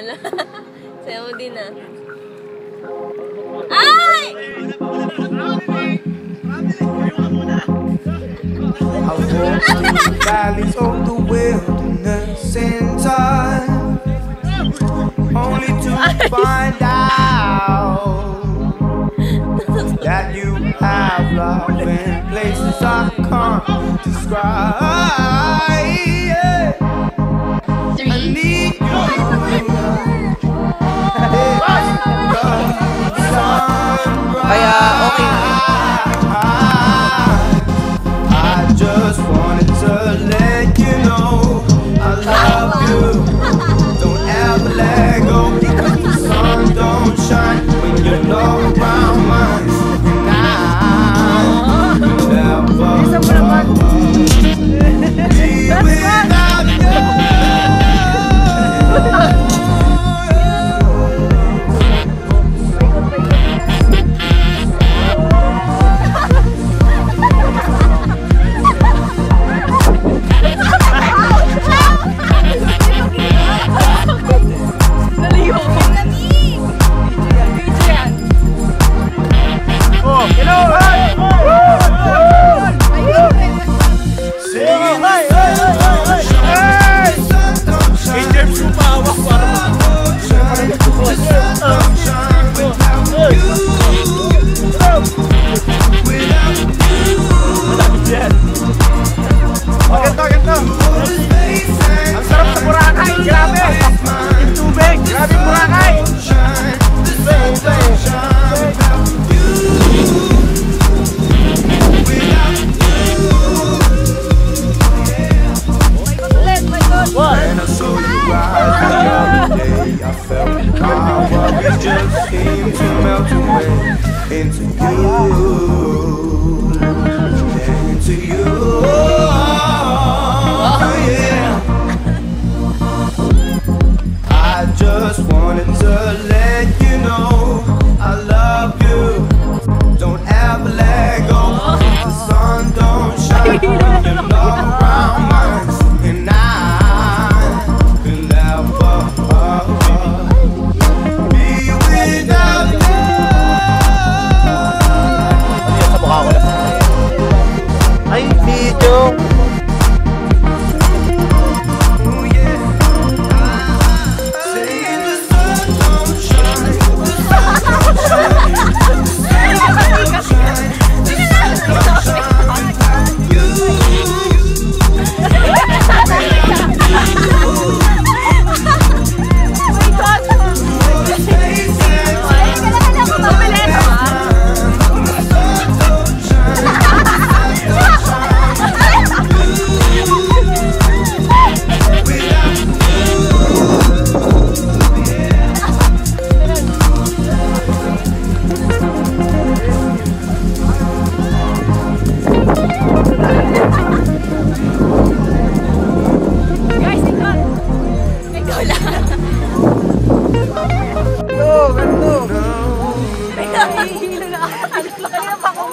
Ala, sayo mo din ah. Ay! I walk through the valleys of the wilderness in time, only to find out that you have love in places I can't describe. Yeah. Kaya okay na. I just wanted to let you know I love you. Don't ever let go because the sun don't shine when you're not around Ganto, I felt my worries just seemed to melt away into you, don't Nahihilo na ako. Ano kaya pa kung